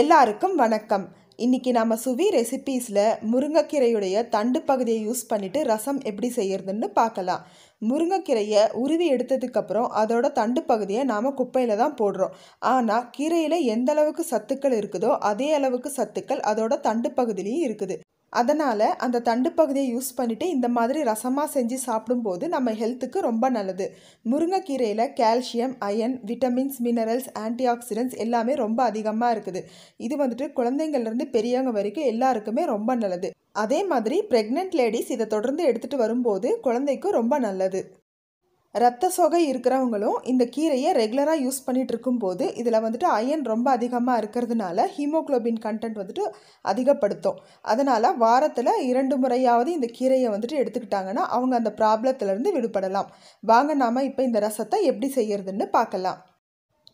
எல்லாருக்கும் வணக்கம். இன்னைக்கு நம்ம சுவி ரெசிபீஸில் முருங்கைக்கீரையுடைய தண்டு பகுதியை யூஸ் பண்ணிவிட்டு ரசம் எப்படி செய்யறதுன்னு பார்க்கலாம். முருங்கைக்கீரையை உருவி எடுத்ததுக்கப்புறம் அதோட தண்டு பகுதியை நாம் குப்பையில் தான் போடுறோம். ஆனால் கீரையில் எந்த அளவுக்கு சத்துக்கள் இருக்குதோ அதே அளவுக்கு சத்துக்கள் அதோட தண்டு பகுதியிலையும் இருக்குது. அதனால் அந்த தண்டு பகுதியை யூஸ் பண்ணிவிட்டு இந்த மாதிரி ரசமாக செஞ்சு சாப்பிடும்போது நம்ம ஹெல்த்துக்கு ரொம்ப நல்லது. முருங்கைக்கீரையில் calcium iron vitamins minerals antioxidants எல்லாமே ரொம்ப அதிகமாக இருக்குது. இது வந்துட்டு குழந்தைங்கள்லேருந்து பெரியவங்க வரைக்கும் எல்லாருக்குமே ரொம்ப நல்லது. அதே மாதிரி ப்ரெக்னென்ட் லேடிஸ் இதை தொடர்ந்து எடுத்துகிட்டு வரும்போது குழந்தைக்கும் ரொம்ப நல்லது. ரத்த சோகை இருக்கிறவங்களும் இந்த கீரையை ரெகுலராக யூஸ் பண்ணிகிட்டு இருக்கும்போது இதில் வந்துட்டு அயன் ரொம்ப அதிகமாக இருக்கிறதுனால ஹீமோக்ளோபின் கண்டென்ட் வந்துட்டு அதிகப்படுத்தும். அதனால் வாரத்தில் இரண்டு முறையாவது இந்த கீரையை வந்துட்டு எடுத்துக்கிட்டாங்கன்னா அவங்க அந்த ப்ராப்ளத்திலேருந்து விடுபடலாம். வாங்க நாம் இப்போ இந்த ரசத்தை எப்படி செய்யறதுன்னு பார்க்கலாம்.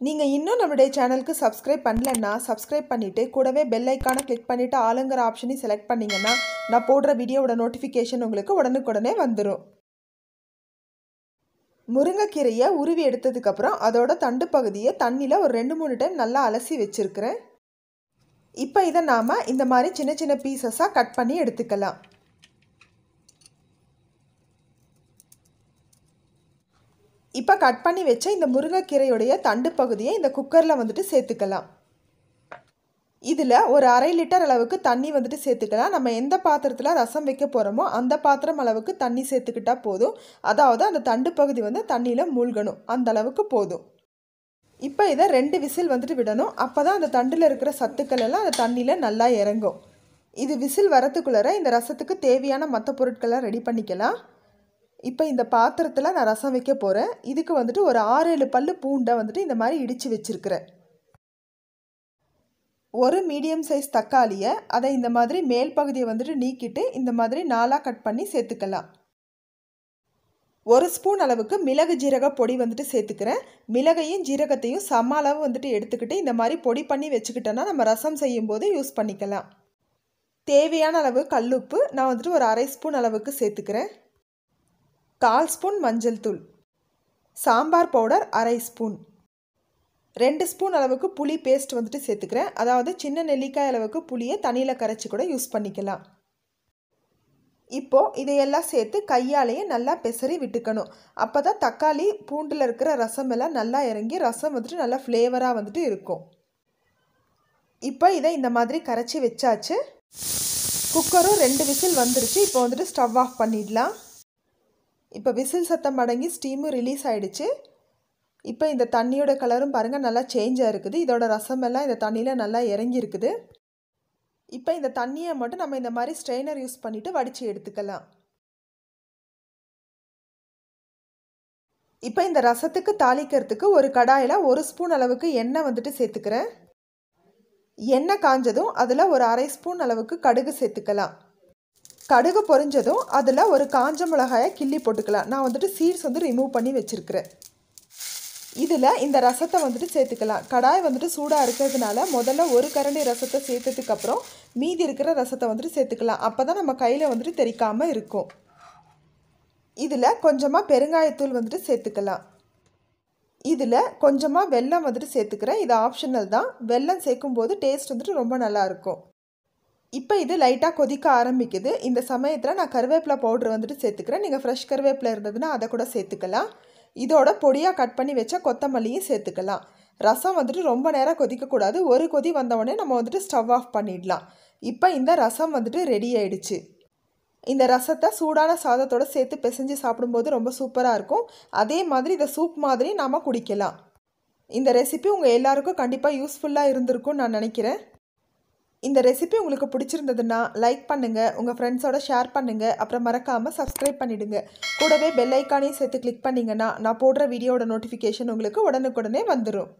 நீங்கள் இன்னும் நம்மளுடைய சேனலுக்கு சப்ஸ்கிரைப் பண்ணலன்னா சப்ஸ்கிரைப் பண்ணிவிட்டு கூடவே பெல் ஐக்கானை கிளிக் பண்ணிவிட்டு ஆளுங்கிற ஆப்ஷனையும் செலக்ட் பண்ணிங்கன்னா நான் போடுற வீடியோவோட நோட்டிஃபிகேஷன் உங்களுக்கு உடனுக்குடனே வந்துடும் முருங்கைக்கீரையை உருவி எடுத்ததுக்கப்புறம் அதோட தண்டு பகுதியை தண்ணியில் ஒரு ரெண்டு மூணு டைம் நல்லா அலசி வச்சுருக்கிறேன். இப்போ இதை நாம் இந்த மாதிரி சின்ன சின்ன பீசஸாக கட் பண்ணி எடுத்துக்கலாம். இப்போ கட் பண்ணி வச்ச இந்த முருங்கைக்கீரையுடைய தண்டு பகுதியை இந்த குக்கரில் வந்துட்டு சேர்த்துக்கலாம். இதில் ஒரு அரை லிட்டர் அளவுக்கு தண்ணி வந்துட்டு சேர்த்துக்கலாம் நம்ம எந்த பாத்திரத்தில் ரசம் வைக்க போகிறோமோ அந்த பாத்திரம் அளவுக்கு தண்ணி சேர்த்துக்கிட்டா போதும். அதாவது அந்த தண்டு பகுதி வந்து தண்ணியில் மூழ்கணும். அந்த அளவுக்கு போதும். இப்போ இதை ரெண்டு விசில் வந்துட்டு விடணும். அப்போ தான் அந்த தண்டில் இருக்கிற சத்துக்கள் எல்லாம் அந்த தண்ணியில் நல்லா இறங்கும். இது விசில் வரத்துக்குள்ளார இந்த ரசத்துக்கு தேவையான மற்ற பொருட்கள்லாம் ரெடி பண்ணிக்கலாம். இப்போ இந்த பாத்திரத்தில் நான் ரசம் வைக்க போகிறேன் இதுக்கு வந்துட்டு ஒரு ஆறு ஏழு பல் பூண்டை வந்துட்டு இந்த மாதிரி இடித்து வச்சுருக்கிறேன். ஒரு மீடியம் சைஸ் தக்காளியை அதை இந்த மாதிரி மேல் பகுதியை வந்துட்டு நீக்கிட்டு இந்த மாதிரி நாலாக கட் பண்ணி சேர்த்துக்கலாம். ஒரு ஸ்பூன் அளவுக்கு மிளகு ஜீரக பொடி வந்துட்டு சேர்த்துக்கிறேன். மிளகையும் ஜீரகத்தையும் சம அளவு வந்துட்டு எடுத்துக்கிட்டு இந்த மாதிரி பொடி பண்ணி வச்சுக்கிட்டோன்னா நம்ம ரசம் செய்யும்போது யூஸ் பண்ணிக்கலாம். தேவையான அளவு கல்லுப்பு நான் வந்துட்டு ஒரு அரை ஸ்பூன் அளவுக்கு சேர்த்துக்கிறேன். கால் ஸ்பூன் மஞ்சள் தூள். சாம்பார் பவுடர் அரை ஸ்பூன் ரெண்டு ஸ்பூன் அளவுக்கு புளி பேஸ்ட் வந்துட்டு சேர்த்துக்கிறேன். அதாவது சின்ன நெல்லிக்காய் அளவுக்கு புளியை தண்ணியில் கரைச்சி கூட யூஸ் பண்ணிக்கலாம். இப்போது இதையெல்லாம் சேர்த்து கையாலேயே நல்லா பெசரி விட்டுக்கணும். அப்போ தான் தக்காளி பூண்டில் இருக்கிற ரசம் எல்லாம் நல்லா இறங்கி ரசம் வந்துட்டு நல்லா ஃப்ளேவராக வந்துட்டு இருக்கும். இப்போ இதை இந்த மாதிரி கரைச்சி வச்சாச்சு. குக்கரும் ரெண்டு விசில் வந்துருச்சு. இப்போ வந்துட்டு ஸ்டவ் ஆஃப் பண்ணிடலாம். இப்போ விசில் சத்தம் அடங்கி ஸ்டீமும் ரிலீஸ் ஆகிடுச்சு இப்போ இந்த தண்ணியோட கலரும் பாருங்கள் நல்லா சேஞ்சாக இருக்குது. இதோட ரசமெல்லாம் இந்த தண்ணியில் நல்லா இறங்கியிருக்குது. இப்போ இந்த தண்ணியை மட்டும் நம்ம இந்த மாதிரி ஸ்ட்ரெயினர் யூஸ் பண்ணிவிட்டு வடித்து எடுத்துக்கலாம். இப்போ இந்த ரசத்துக்கு தாளிக்கிறதுக்கு ஒரு கடாயில் ஒரு ஸ்பூன் அளவுக்கு எண்ணெய் வந்துட்டு சேர்த்துக்கிறேன். எண்ணெய் காஞ்சதும் அதில் ஒரு அரை ஸ்பூன் அளவுக்கு கடுகு சேர்த்துக்கலாம். கடுகு பொரிஞ்சதும் அதில் ஒரு காஞ்ச மிளகாயை கிள்ளி போட்டுக்கலாம். நான் வந்துட்டு சீட்ஸ் வந்து ரிமூவ் பண்ணி வச்சுருக்கிறேன். இதில் இந்த ரசத்தை வந்துட்டு சேர்த்துக்கலாம். கடாய் வந்துட்டு சூடாக இருக்கிறதுனால முதல்ல ஒரு கரண்டி ரசத்தை சேர்த்ததுக்கப்புறம் மீதி இருக்கிற ரசத்தை வந்துட்டு சேர்த்துக்கலாம். அப்போ தான் நம்ம கையில் வந்துட்டு தெரிக்காமல் இருக்கும். இதில் கொஞ்சமாக பெருங்காயத்தூள் வந்துட்டு சேர்த்துக்கலாம். இதில் கொஞ்சமாக வெல்லம் வந்துட்டு சேர்த்துக்கிறேன். இது ஆப்ஷனல் தான். வெல்லம் சேர்க்கும்போது டேஸ்ட் வந்துட்டு ரொம்ப நல்லாயிருக்கும் இப்போ இது லைட்டாக கொதிக்க ஆரம்பிக்குது. இந்த சமயத்தில் நான் கருவேப்பிலை பவுடர் வந்துட்டு சேர்த்துக்கிறேன். நீங்கள் ஃப்ரெஷ் கருவேப்பிலை இருந்ததுன்னா அதை கூட சேர்த்துக்கலாம். இதோட பொடியாக கட் பண்ணி வச்ச கொத்தமல்லியும் சேர்த்துக்கலாம். ரசம் வந்துட்டு ரொம்ப நேரம் கொதிக்கக்கூடாது. ஒரு கொதி வந்தவுடனே நம்ம வந்துட்டு ஸ்டவ் ஆஃப் பண்ணிடலாம். இப்போ இந்த ரசம் வந்துட்டு ரெடி ஆயிடுச்சு. இந்த ரசத்தை சூடான சாதத்தோடு சேர்த்து பிசைஞ்சு சாப்பிடும்போது ரொம்ப சூப்பராக இருக்கும். அதே மாதிரி இதை சூப் மாதிரி நாம் குடிக்கலாம். இந்த ரெசிபி உங்கள் எல்லாருக்கும் கண்டிப்பாக யூஸ்ஃபுல்லாக இருந்திருக்கும்னு நான் நினைக்கிறேன். இந்த ரெசிபி உங்களுக்கு பிடிச்சிருந்ததுன்னா லைக் பண்ணுங்கள் உங்கள் ஃப்ரெண்ட்ஸோட ஷேர் பண்ணுங்கள் அப்புறம் மறக்காமல் சப்ஸ்கிரைப் பண்ணிவிடுங்க கூடவே பெல் ஐக்கானையும் சேர்த்து கிளிக் பண்ணிங்கன்னா நான் போடுற வீடியோட நோட்டிஃபிகேஷன் உங்களுக்கு உடனுக்குடனே வந்துடும்